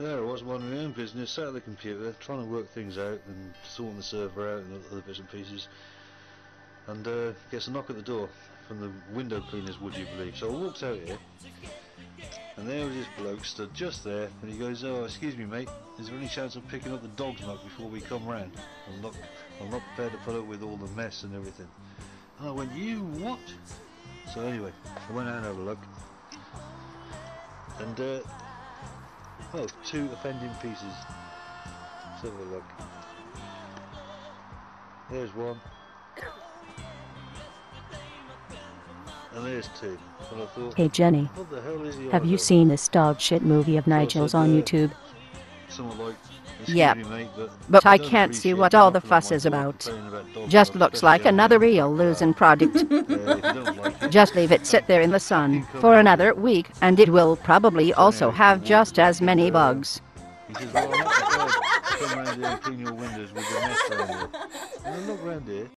There I was, minding my own business, sat at the computer, trying to work things out and sorting the server out and other bits and pieces. And uh, gets a knock at the door from the window cleaners, would you believe? So I walked out here, and there was this bloke stood just there, and he goes, "Oh, excuse me, mate. Is there any chance of picking up the dog's muck before we come round? I'm not, I'm not prepared to put up with all the mess and everything." And I went, "You what?" So anyway, I went out and had a look, and uh, oh, two offending pieces. Let's have a look. There's one. And there's two. And I thought, Hey Jenny, what the hell is he have you seen this dog shit movie of Nigel's on YouTube? Somewhat like, "Excuse Yep. me, but, But I can't see what all the fuss is about. about Just looks like another the- reel losing product. Yeah, if you don't like Just leave it sit there in the sun for another week and it will probably also have just as many bugs.